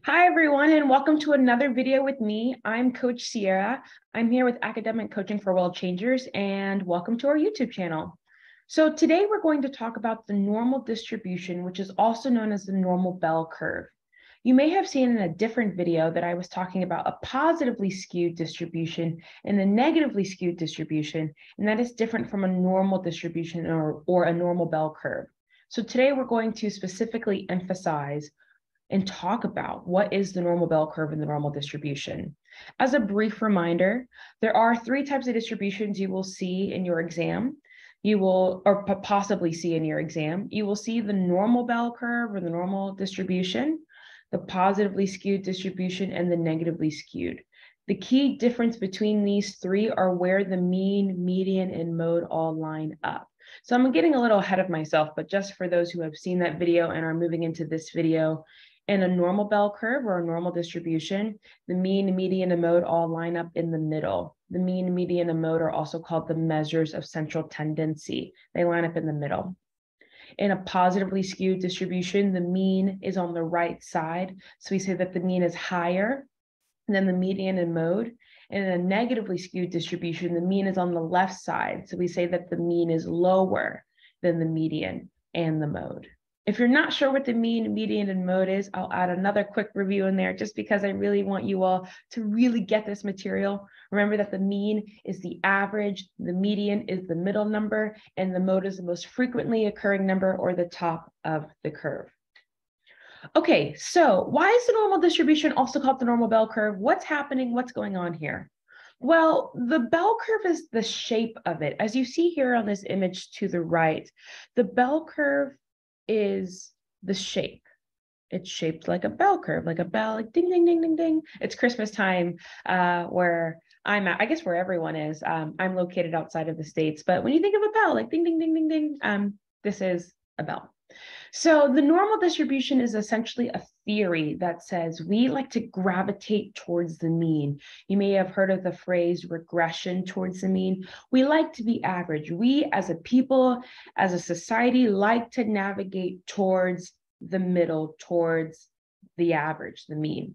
Hi, everyone, and welcome to another video with me. I'm Coach Sierra. I'm here with Academic Coaching for World Changers, and welcome to our YouTube channel. So today we're going to talk about the normal distribution, which is also known as the normal bell curve. You may have seen in a different video that I was talking about a positively skewed distribution and a negatively skewed distribution, and that is different from a normal distribution or, or a normal bell curve. So today we're going to specifically emphasize and talk about what is the normal bell curve and the normal distribution. As a brief reminder, there are three types of distributions you will see in your exam. You will, or possibly see in your exam, you will see the normal bell curve or the normal distribution, the positively skewed distribution, and the negatively skewed. The key difference between these three are where the mean, median, and mode all line up. So I'm getting a little ahead of myself, but just for those who have seen that video and are moving into this video, in a normal bell curve or a normal distribution, the mean, median, and mode all line up in the middle. The mean, median, and mode are also called the measures of central tendency. They line up in the middle. In a positively skewed distribution, the mean is on the right side. So we say that the mean is higher than the median and mode. And in a negatively skewed distribution, the mean is on the left side. So we say that the mean is lower than the median and the mode. If you're not sure what the mean, median, and mode is, I'll add another quick review in there just because I really want you all to really get this material. Remember that the mean is the average, the median is the middle number, and the mode is the most frequently occurring number or the top of the curve. Okay, so why is the normal distribution also called the normal bell curve? What's happening? What's going on here? Well, the bell curve is the shape of it. As you see here on this image to the right, the bell curve is the shape. It's shaped like a bell curve, like a bell, like ding, ding, ding, ding, ding. It's Christmas time uh, where I'm at, I guess where everyone is. Um, I'm located outside of the States, but when you think of a bell, like ding, ding, ding, ding, ding, um, this is a bell. So the normal distribution is essentially a theory that says we like to gravitate towards the mean. You may have heard of the phrase regression towards the mean. We like to be average. We as a people, as a society, like to navigate towards the middle, towards the average, the mean.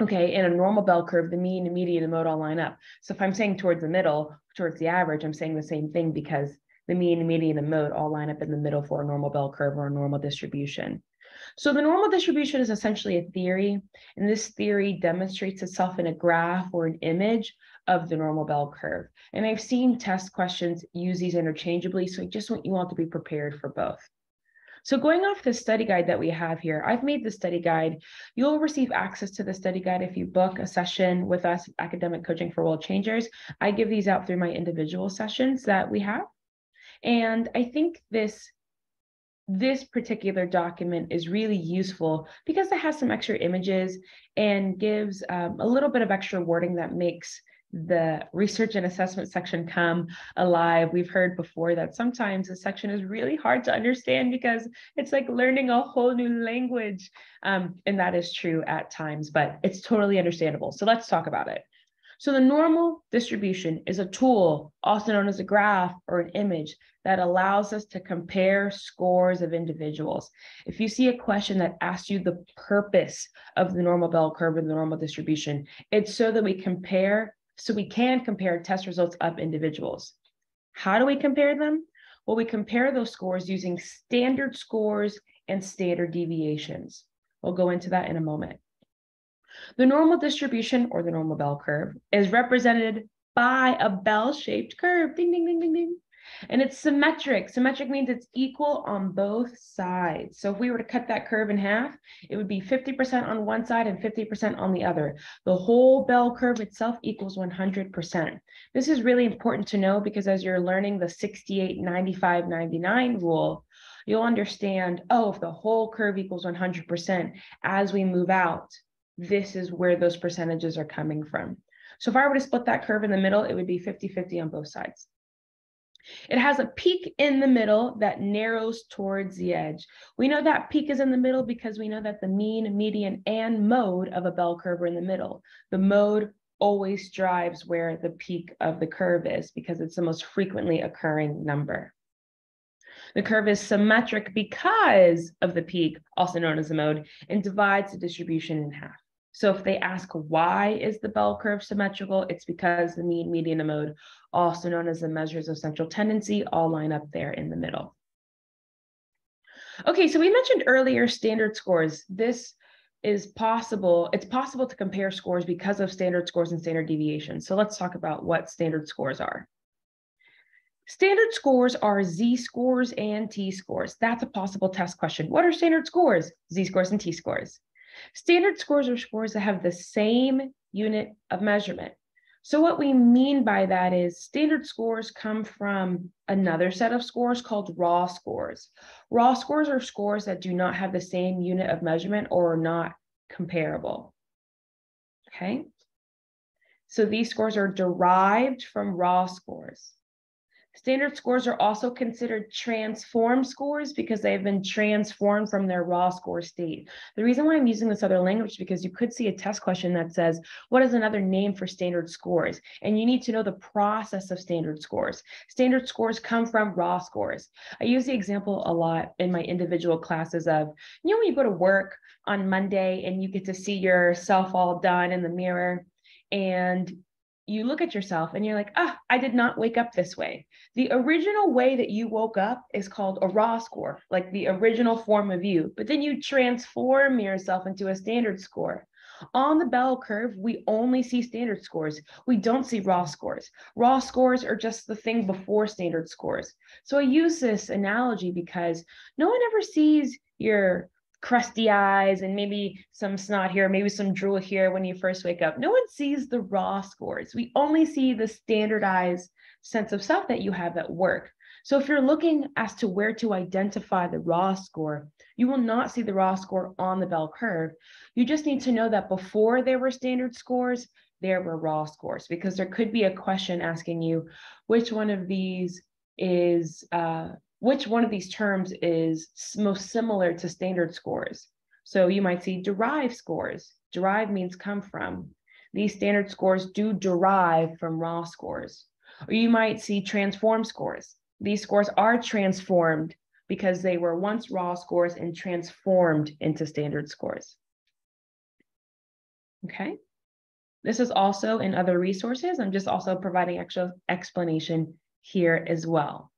Okay, in a normal bell curve, the mean, the median, and mode all line up. So if I'm saying towards the middle, towards the average, I'm saying the same thing because the mean, the median, and mode all line up in the middle for a normal bell curve or a normal distribution. So the normal distribution is essentially a theory, and this theory demonstrates itself in a graph or an image of the normal bell curve. And I've seen test questions use these interchangeably, so I just want you all to be prepared for both. So going off the study guide that we have here, I've made the study guide. You'll receive access to the study guide if you book a session with us, Academic Coaching for World Changers. I give these out through my individual sessions that we have. And I think this this particular document is really useful because it has some extra images and gives um, a little bit of extra wording that makes the research and assessment section come alive. We've heard before that sometimes a section is really hard to understand because it's like learning a whole new language. Um, and that is true at times, but it's totally understandable. So let's talk about it. So the normal distribution is a tool, also known as a graph or an image, that allows us to compare scores of individuals. If you see a question that asks you the purpose of the normal bell curve and the normal distribution, it's so that we compare, so we can compare test results of individuals. How do we compare them? Well, we compare those scores using standard scores and standard deviations. We'll go into that in a moment. The normal distribution or the normal bell curve is represented by a bell-shaped curve. Ding, ding, ding, ding, ding. And it's symmetric. Symmetric means it's equal on both sides. So if we were to cut that curve in half, it would be 50% on one side and 50% on the other. The whole bell curve itself equals 100%. This is really important to know because as you're learning the 68, 95, 99 rule, you'll understand, oh, if the whole curve equals 100%, as we move out, this is where those percentages are coming from. So if I were to split that curve in the middle, it would be 50-50 on both sides. It has a peak in the middle that narrows towards the edge. We know that peak is in the middle because we know that the mean, median, and mode of a bell curve are in the middle. The mode always drives where the peak of the curve is because it's the most frequently occurring number. The curve is symmetric because of the peak, also known as the mode, and divides the distribution in half. So if they ask why is the bell curve symmetrical, it's because the mean, median, and mode, also known as the measures of central tendency, all line up there in the middle. Okay, so we mentioned earlier standard scores. This is possible. It's possible to compare scores because of standard scores and standard deviations. So let's talk about what standard scores are. Standard scores are z-scores and t-scores. That's a possible test question. What are standard scores? Z-scores and t-scores. Standard scores are scores that have the same unit of measurement. So what we mean by that is standard scores come from another set of scores called raw scores. Raw scores are scores that do not have the same unit of measurement or are not comparable. Okay. So these scores are derived from raw scores. Standard scores are also considered transform scores because they have been transformed from their raw score state. The reason why I'm using this other language is because you could see a test question that says, what is another name for standard scores? And you need to know the process of standard scores. Standard scores come from raw scores. I use the example a lot in my individual classes of, you know, when you go to work on Monday and you get to see yourself all done in the mirror and you look at yourself and you're like, ah, I did not wake up this way. The original way that you woke up is called a raw score, like the original form of you. But then you transform yourself into a standard score. On the bell curve, we only see standard scores. We don't see raw scores. Raw scores are just the thing before standard scores. So I use this analogy because no one ever sees your crusty eyes and maybe some snot here, maybe some drool here when you first wake up. No one sees the raw scores. We only see the standardized sense of self that you have at work. So if you're looking as to where to identify the raw score, you will not see the raw score on the bell curve. You just need to know that before there were standard scores, there were raw scores because there could be a question asking you which one of these is uh, which one of these terms is most similar to standard scores. So you might see derive scores. Derive means come from. These standard scores do derive from raw scores. Or you might see transform scores. These scores are transformed because they were once raw scores and transformed into standard scores. Okay. This is also in other resources. I'm just also providing extra explanation here as well.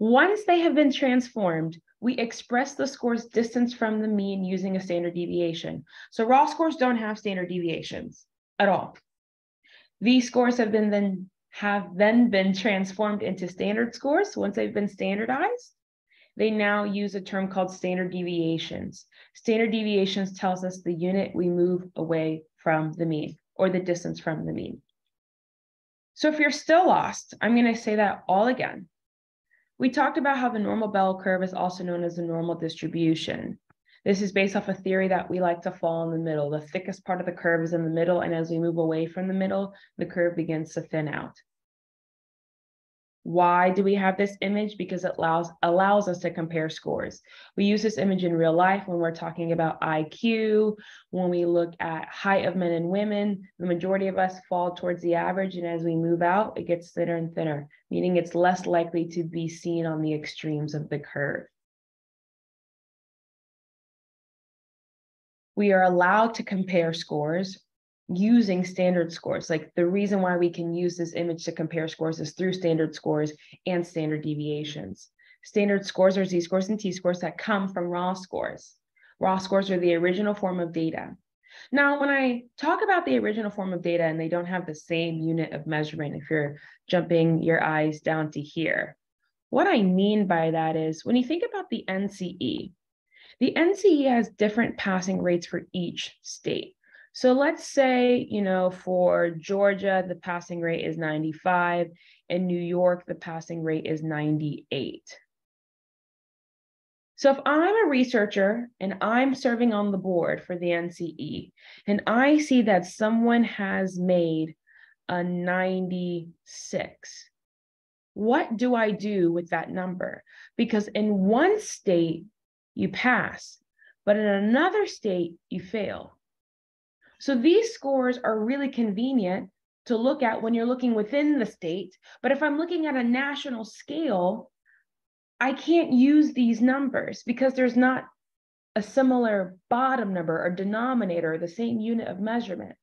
Once they have been transformed, we express the score's distance from the mean using a standard deviation. So raw scores don't have standard deviations at all. These scores have been then have then been transformed into standard scores. Once they've been standardized, they now use a term called standard deviations. Standard deviations tells us the unit we move away from the mean or the distance from the mean. So if you're still lost, I'm going to say that all again. We talked about how the normal bell curve is also known as the normal distribution. This is based off a theory that we like to fall in the middle. The thickest part of the curve is in the middle, and as we move away from the middle, the curve begins to thin out. Why do we have this image? Because it allows, allows us to compare scores. We use this image in real life when we're talking about IQ, when we look at height of men and women, the majority of us fall towards the average. And as we move out, it gets thinner and thinner, meaning it's less likely to be seen on the extremes of the curve. We are allowed to compare scores using standard scores. Like the reason why we can use this image to compare scores is through standard scores and standard deviations. Standard scores are z-scores and t-scores that come from raw scores. Raw scores are the original form of data. Now, when I talk about the original form of data and they don't have the same unit of measurement, if you're jumping your eyes down to here, what I mean by that is when you think about the NCE, the NCE has different passing rates for each state. So let's say, you know, for Georgia, the passing rate is 95, and New York, the passing rate is 98. So if I'm a researcher and I'm serving on the board for the NCE, and I see that someone has made a 96, what do I do with that number? Because in one state, you pass, but in another state, you fail. So these scores are really convenient to look at when you're looking within the state. But if I'm looking at a national scale, I can't use these numbers because there's not a similar bottom number or denominator, the same unit of measurement.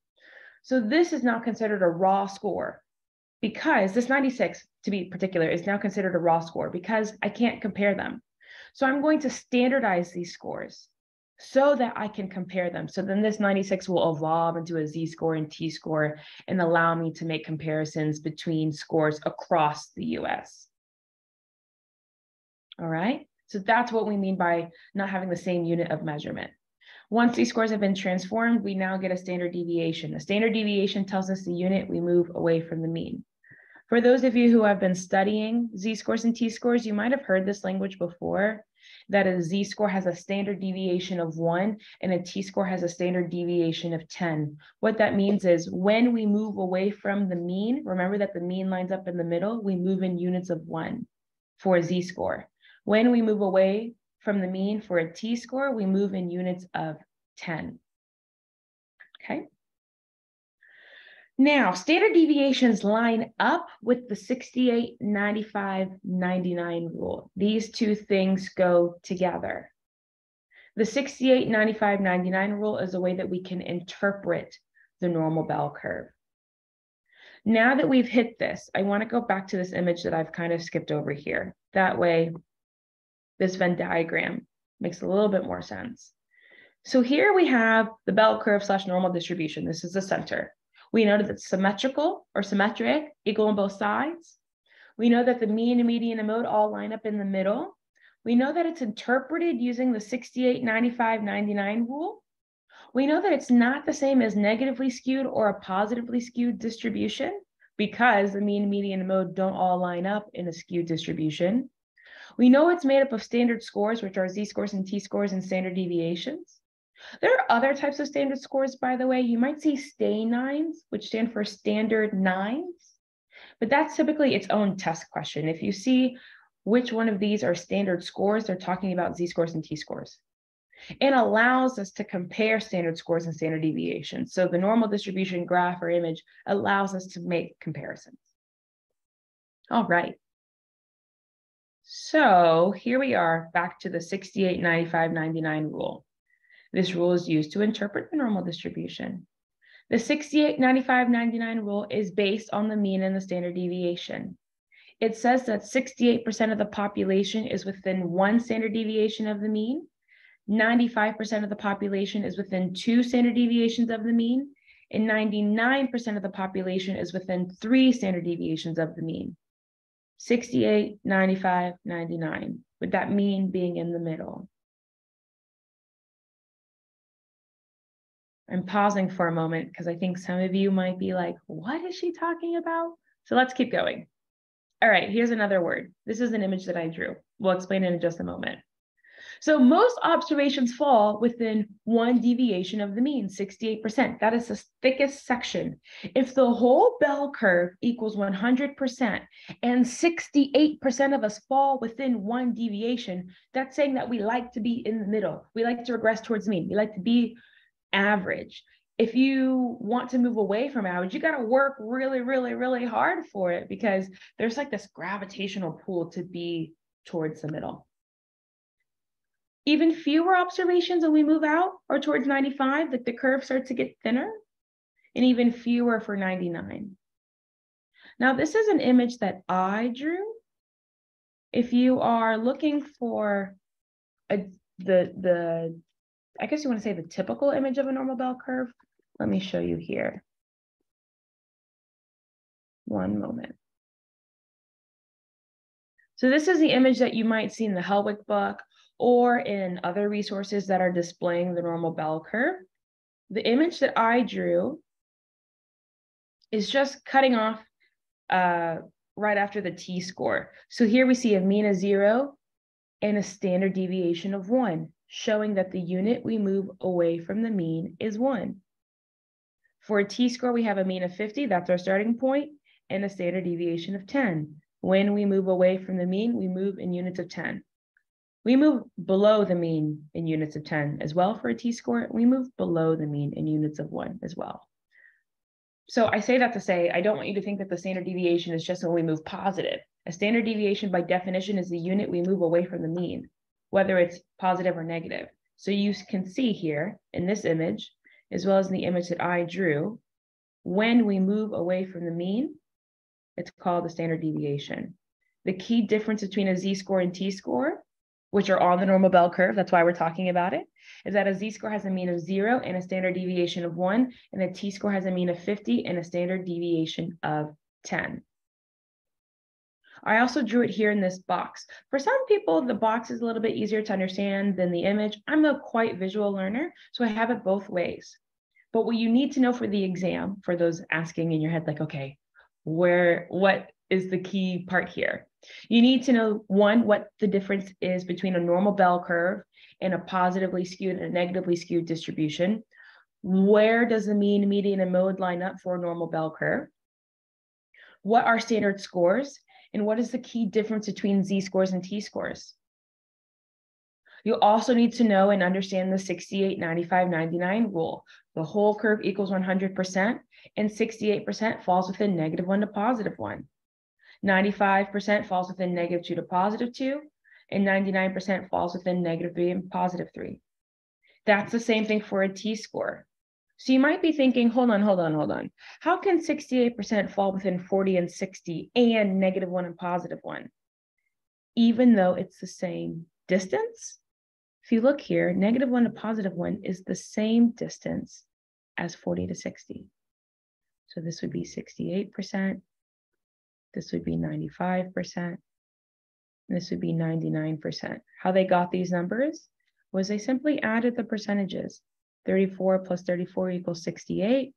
So this is now considered a raw score because this 96, to be particular, is now considered a raw score because I can't compare them. So I'm going to standardize these scores so that I can compare them. So then this 96 will evolve into a Z-score and T-score and allow me to make comparisons between scores across the US. All right, so that's what we mean by not having the same unit of measurement. Once these scores have been transformed, we now get a standard deviation. A standard deviation tells us the unit we move away from the mean. For those of you who have been studying z-scores and t-scores, you might have heard this language before, that a z-score has a standard deviation of one and a t-score has a standard deviation of 10. What that means is when we move away from the mean, remember that the mean lines up in the middle, we move in units of one for a z-score. When we move away from the mean for a t-score, we move in units of 10. Okay. Now, standard deviations line up with the 68, 95, 99 rule. These two things go together. The 68, 95, 99 rule is a way that we can interpret the normal bell curve. Now that we've hit this, I want to go back to this image that I've kind of skipped over here. That way, this Venn diagram makes a little bit more sense. So here we have the bell curve slash normal distribution. This is the center. We know that it's symmetrical or symmetric, equal on both sides. We know that the mean, median, and mode all line up in the middle. We know that it's interpreted using the 68, 95, 99 rule. We know that it's not the same as negatively skewed or a positively skewed distribution because the mean, median, and mode don't all line up in a skewed distribution. We know it's made up of standard scores, which are z-scores and t-scores and standard deviations. There are other types of standard scores, by the way. You might see stanines, which stand for standard nines, but that's typically its own test question. If you see which one of these are standard scores, they're talking about z-scores and t-scores. It allows us to compare standard scores and standard deviations. So the normal distribution graph or image allows us to make comparisons. All right. So here we are back to the 68, 95, 99 rule. This rule is used to interpret the normal distribution. The 68, 95, 99 rule is based on the mean and the standard deviation. It says that 68% of the population is within one standard deviation of the mean, 95% of the population is within two standard deviations of the mean, and 99% of the population is within three standard deviations of the mean. 68, 95, 99, with that mean being in the middle. I'm pausing for a moment because I think some of you might be like, what is she talking about? So let's keep going. All right, here's another word. This is an image that I drew. We'll explain it in just a moment. So most observations fall within one deviation of the mean, 68%. That is the thickest section. If the whole bell curve equals 100% and 68% of us fall within one deviation, that's saying that we like to be in the middle. We like to regress towards mean. We like to be average. If you want to move away from average, you got to work really, really, really hard for it because there's like this gravitational pull to be towards the middle. Even fewer observations when we move out or towards 95, like the curve starts to get thinner, and even fewer for 99. Now, this is an image that I drew. If you are looking for a, the, the I guess you want to say the typical image of a normal bell curve. Let me show you here. One moment. So this is the image that you might see in the Helwig book or in other resources that are displaying the normal bell curve. The image that I drew is just cutting off uh, right after the t-score. So here we see a mean of zero and a standard deviation of one showing that the unit we move away from the mean is one. For a t-score, we have a mean of 50, that's our starting point, and a standard deviation of 10. When we move away from the mean, we move in units of 10. We move below the mean in units of 10 as well for a t-score. We move below the mean in units of one as well. So I say that to say, I don't want you to think that the standard deviation is just when we move positive A standard deviation by definition is the unit we move away from the mean, whether it's positive or negative. So you can see here in this image, as well as in the image that I drew, when we move away from the mean, it's called the standard deviation. The key difference between a z-score and t-score, which are on the normal bell curve, that's why we're talking about it, is that a z-score has a mean of zero and a standard deviation of one, and a t-score has a mean of 50 and a standard deviation of 10. I also drew it here in this box. For some people, the box is a little bit easier to understand than the image. I'm a quite visual learner, so I have it both ways. But what you need to know for the exam, for those asking in your head, like, okay, where, what is the key part here? You need to know one, what the difference is between a normal bell curve and a positively skewed and a negatively skewed distribution. Where does the mean, median, and mode line up for a normal bell curve? What are standard scores? And what is the key difference between z-scores and t-scores? You also need to know and understand the 68, 95, 99 rule. The whole curve equals 100%, and 68% falls within negative 1 to positive 1. 95% falls within negative 2 to positive 2, and 99% falls within negative 3 and positive 3. That's the same thing for a t-score. So you might be thinking, hold on, hold on, hold on. How can 68% fall within 40 and 60 and negative 1 and positive 1? Even though it's the same distance? If you look here, negative 1 to positive 1 is the same distance as 40 to 60. So this would be 68%, this would be 95%. This would be 99%. How they got these numbers was they simply added the percentages. 34 plus 34 equals 68.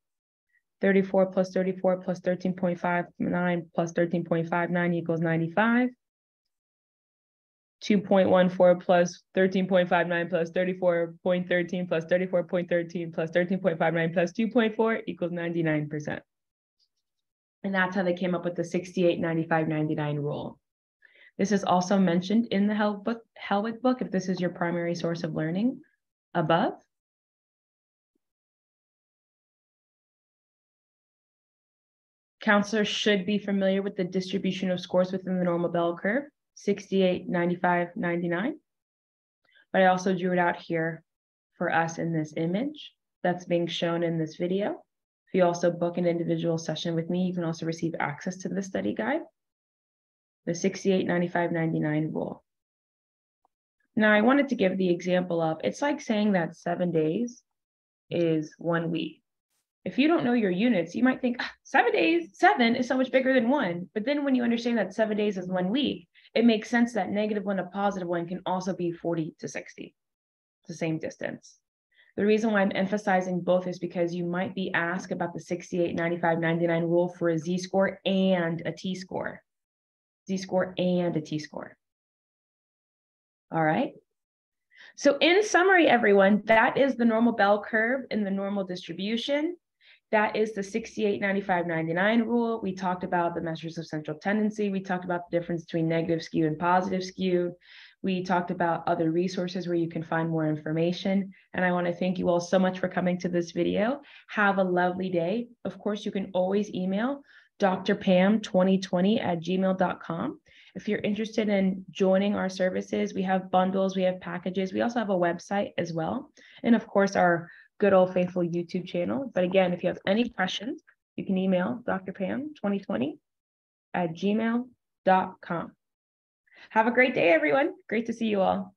34 plus 34 plus 13.59 plus 13.59 equals 95. 2.14 plus 13.59 plus 34.13 plus 34.13 plus 13.59 plus 2.4 equals 99%. And that's how they came up with the 68, 95, 99 rule. This is also mentioned in the Helwig book, if this is your primary source of learning above. Counselors should be familiar with the distribution of scores within the normal bell curve, 68, 95, 99. But I also drew it out here for us in this image that's being shown in this video. If you also book an individual session with me, you can also receive access to the study guide, the 68, 95, 99 rule. Now, I wanted to give the example of it's like saying that seven days is one week. If you don't know your units, you might think ah, seven days, seven is so much bigger than one. But then when you understand that seven days is one week, it makes sense that negative one to positive one can also be 40 to 60. It's the same distance. The reason why I'm emphasizing both is because you might be asked about the 68, 95, 99 rule for a z-score and a t-score. Z-score and a t-score. All right. So in summary, everyone, that is the normal bell curve in the normal distribution. That is the 68, 95, 99 rule. We talked about the measures of central tendency. We talked about the difference between negative skew and positive skew. We talked about other resources where you can find more information. And I want to thank you all so much for coming to this video. Have a lovely day. Of course, you can always email drpam2020 at gmail.com. If you're interested in joining our services, we have bundles, we have packages. We also have a website as well. And of course, our good old faithful YouTube channel. But again, if you have any questions, you can email drpam2020 at gmail.com. Have a great day, everyone. Great to see you all.